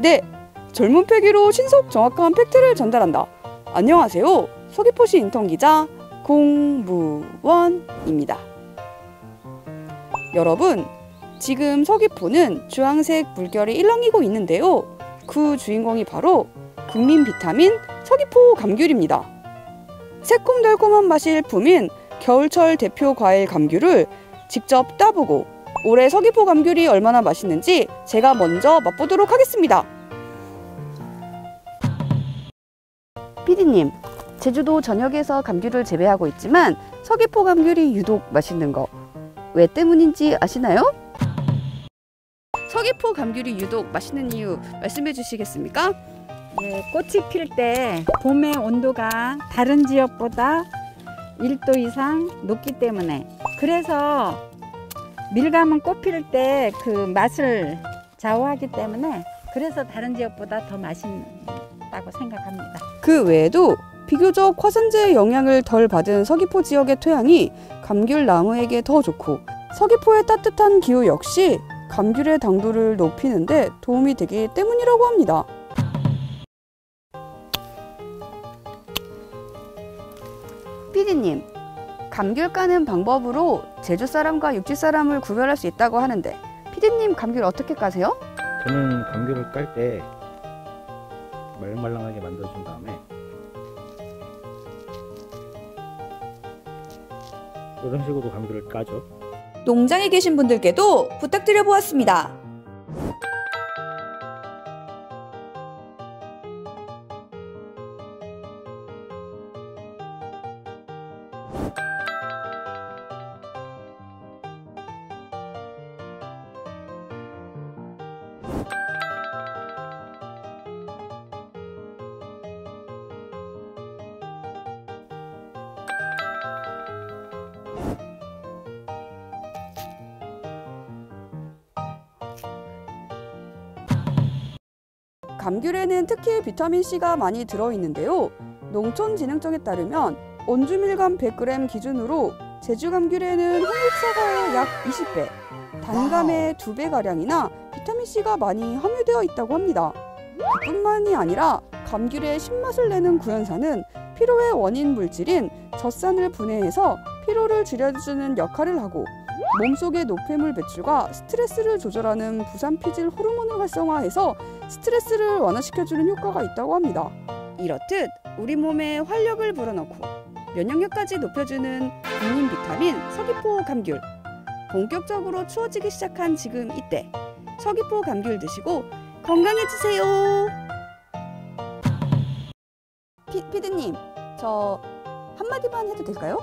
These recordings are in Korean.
네, 젊은 패기로 신속 정확한 팩트를 전달한다. 안녕하세요. 서귀포시 인턴 기자 공무원입니다. 여러분, 지금 서귀포는 주황색 물결이 일렁이고 있는데요. 그 주인공이 바로 국민 비타민 서귀포 감귤입니다. 새콤달콤한 맛이 일품인 겨울철 대표 과일 감귤을 직접 따보고 올해 서귀포 감귤이 얼마나 맛있는지 제가 먼저 맛보도록 하겠습니다. 피디님, 제주도 전역에서 감귤을 재배하고 있지만 서귀포 감귤이 유독 맛있는 거 왜 때문인지 아시나요? 서귀포 감귤이 유독 맛있는 이유 말씀해 주시겠습니까? 예, 꽃이 필 때 봄의 온도가 다른 지역보다 1도 이상 높기 때문에 그래서 밀감은 꽃필때그 맛을 좌우하기 때문에 그래서 다른 지역보다 더 맛있다고 생각합니다. 그 외에도 비교적 화산재의 영향을 덜 받은 서귀포 지역의 토양이 감귤 나무에게 더 좋고 서귀포의 따뜻한 기후 역시 감귤의 당도를 높이는데 도움이 되기 때문이라고 합니다. 피디님, 감귤 까는 방법으로 제주 사람과 육지 사람을 구별할 수 있다고 하는데 피디님 감귤 어떻게 까세요? 저는 감귤을 깔 때 말랑말랑하게 만들어준 다음에 이런 식으로 감귤을 까죠. 농장에 계신 분들께도 부탁드려 보았습니다. 감귤에는 특히 비타민C가 많이 들어있는데요. 농촌진흥청에 따르면 온주밀감 100g 기준으로 제주 감귤에는 홍익사과의 약 20배, 단감의 2배가량이나 비타민C가 많이 함유되어 있다고 합니다. 뿐만이 아니라 감귤의 신맛을 내는 구연산은 피로의 원인 물질인 젖산을 분해해서 피로를 줄여주는 역할을 하고 몸속의 노폐물 배출과 스트레스를 조절하는 부산피질 호르몬을 활성화해서 스트레스를 완화시켜주는 효과가 있다고 합니다. 이렇듯 우리 몸에 활력을 불어넣고 면역력까지 높여주는 국민 비타민 서귀포 감귤. 본격적으로 추워지기 시작한 지금 이때 서귀포 감귤 드시고 건강해지세요. 피, 피디님, 저 한마디만 해도 될까요?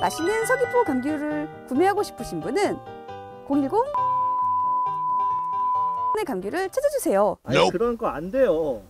맛있는 서귀포 감귤을 구매하고 싶으신 분은 010 감귤을 찾아주세요. 아니 그런 거 안 돼요.